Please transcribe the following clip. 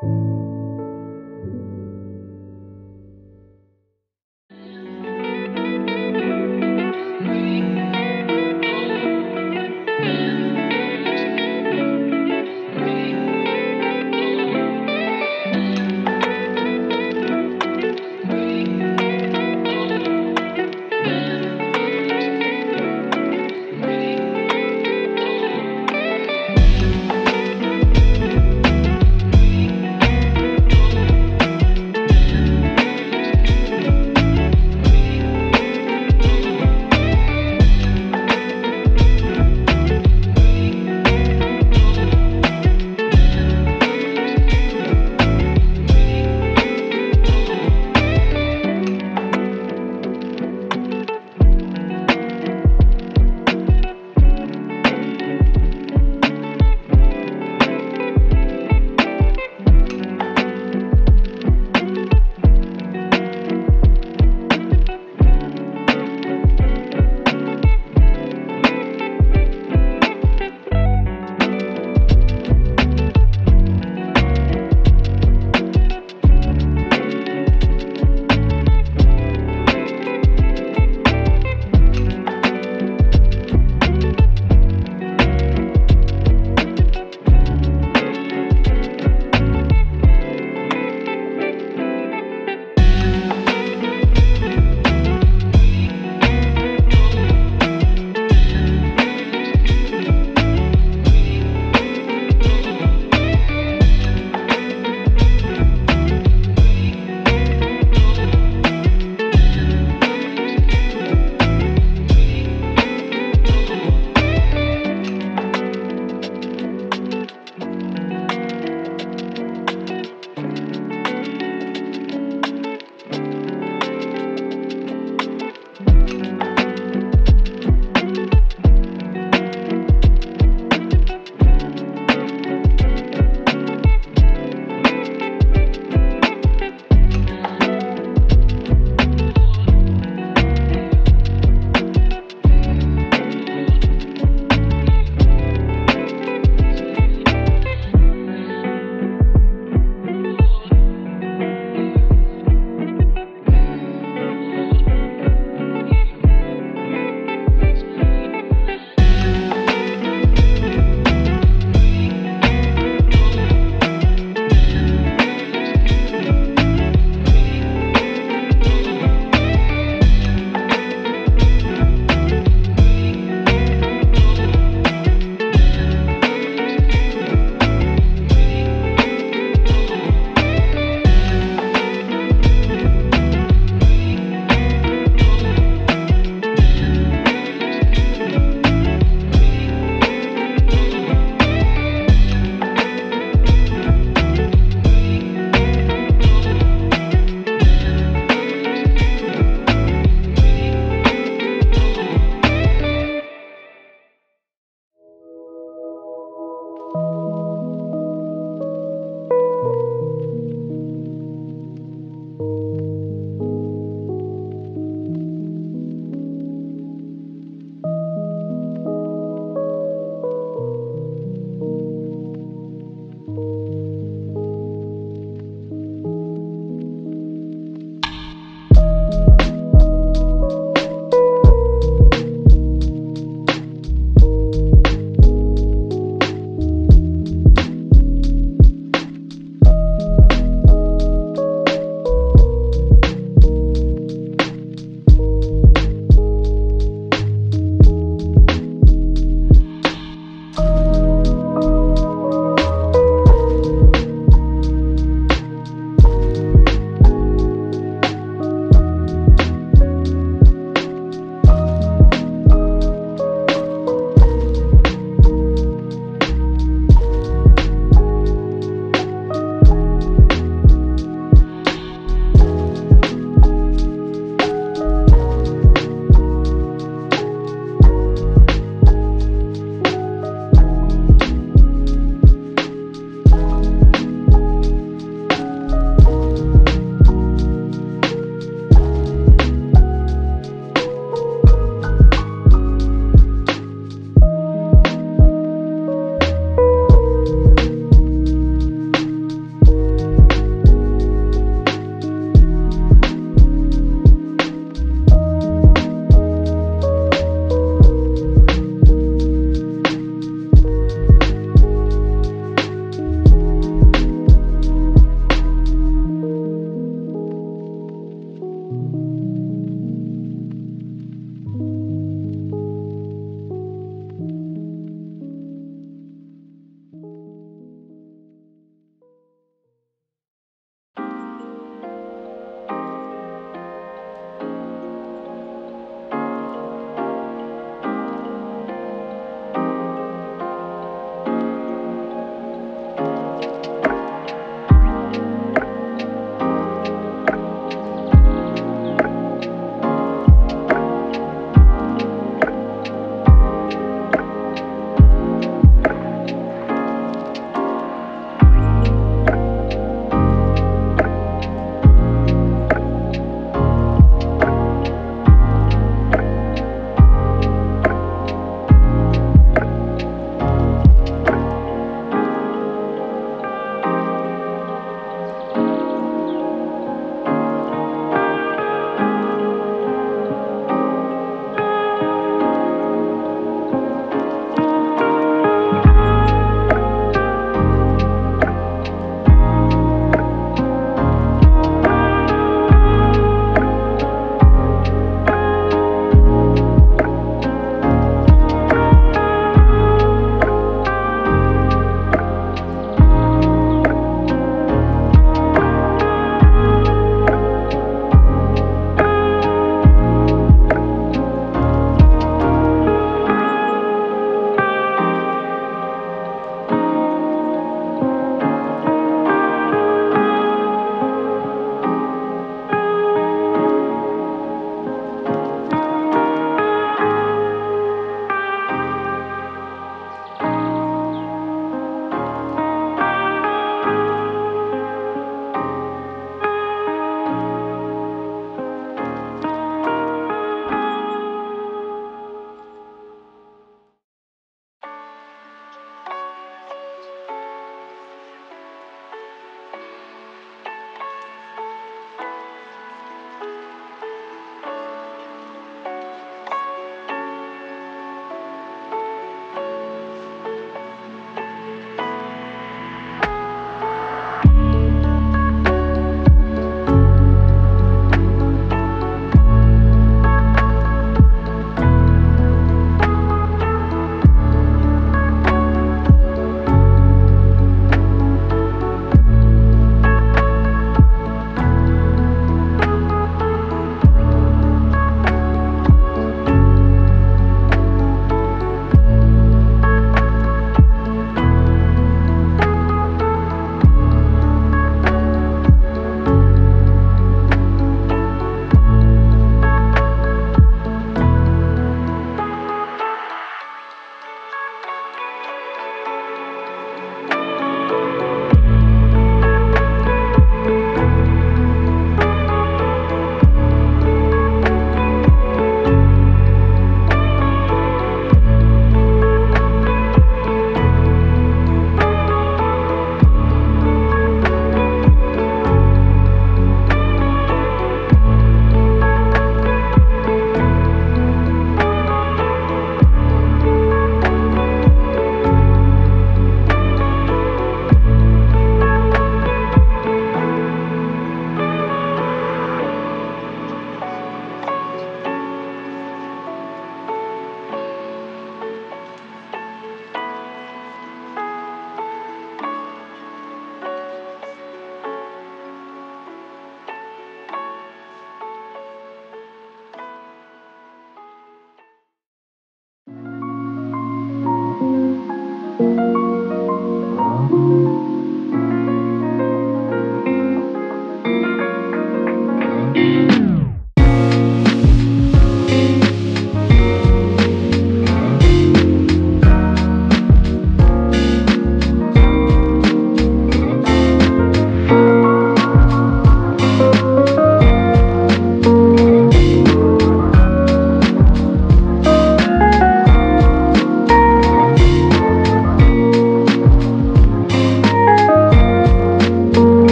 you